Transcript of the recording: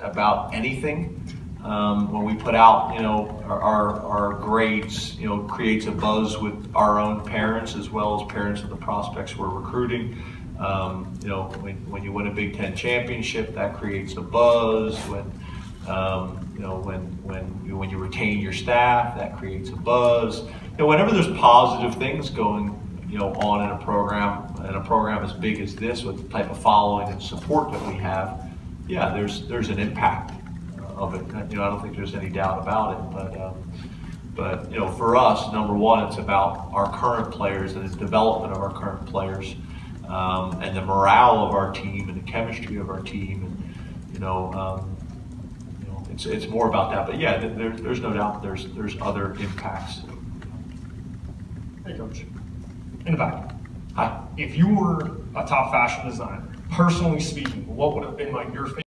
about anything. Um, when we put out, you know, our, our, our grades, you know, creates a buzz with our own parents as well as parents of the prospects we're recruiting. Um, you know, when, when you win a Big Ten championship, that creates a buzz. When um, you know, when when you, when you retain your staff, that creates a buzz. You know, whenever there's positive things going, you know, on in a program, in a program as big as this, with the type of following and support that we have, yeah, there's there's an impact of it. You know, I don't think there's any doubt about it. But um, but you know, for us, number one, it's about our current players and the development of our current players, um, and the morale of our team and the chemistry of our team, and you know. Um, you know, it's, it's more about that, but yeah, there, there's no doubt there's there's other impacts. Hey, Coach. In the back, If you were a top fashion designer, personally speaking, what would have been like your favorite?